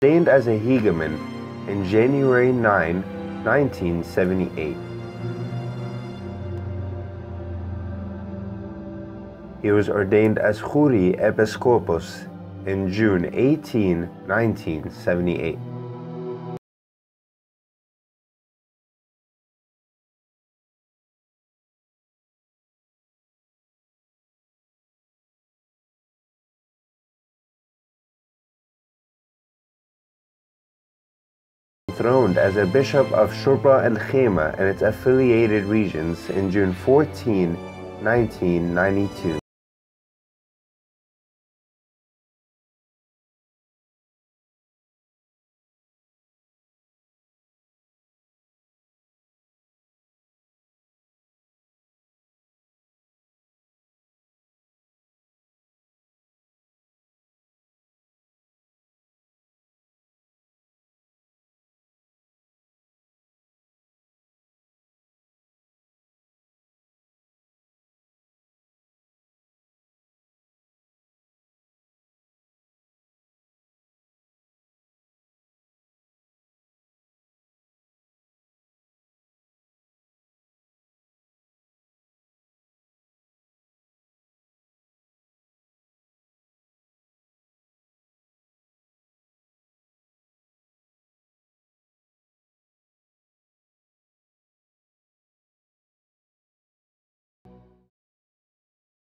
ordained as a hegumen in January 9, 1978. He was ordained as Chorepiscopos in June 18, 1978. Enthroned as a bishop of Shoubra El-Keima and its affiliated regions in June 14, 1992.